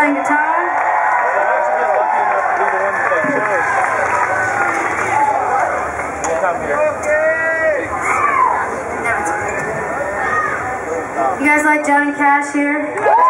playing guitar. You guys like Johnny Cash here?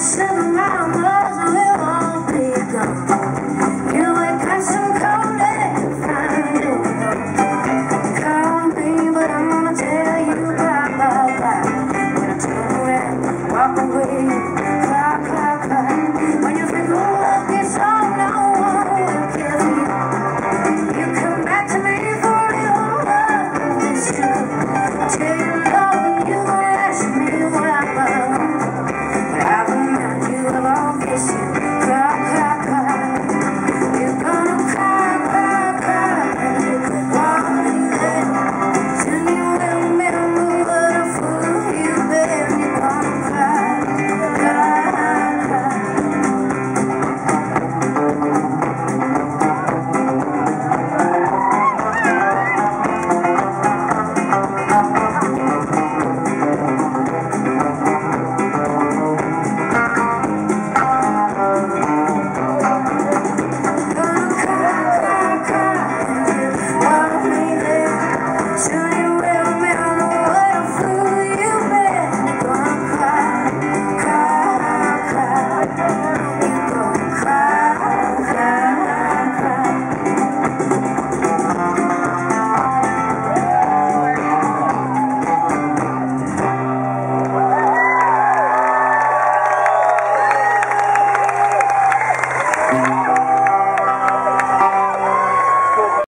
seven round, cause I will